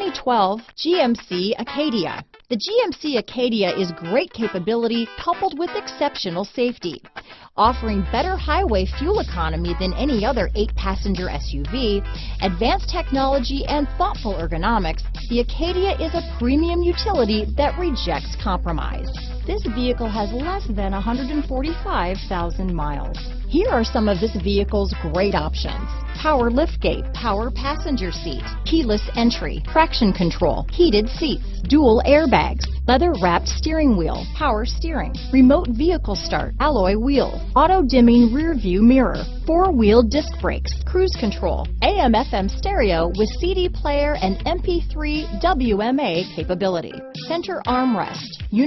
2012 GMC Acadia. The GMC Acadia is great capability coupled with exceptional safety. Offering better highway fuel economy than any other eight-passenger SUV, advanced technology and thoughtful ergonomics, the Acadia is a premium utility that rejects compromise. This vehicle has less than 145,000 miles. Here are some of this vehicle's great options. Power liftgate, power passenger seat, keyless entry, traction control, heated seats, dual airbags, leather wrapped steering wheel, power steering, remote vehicle start, alloy wheels, auto dimming rear view mirror, four wheel disc brakes, cruise control, AM FM stereo with CD player and MP3 WMA capability, center armrest,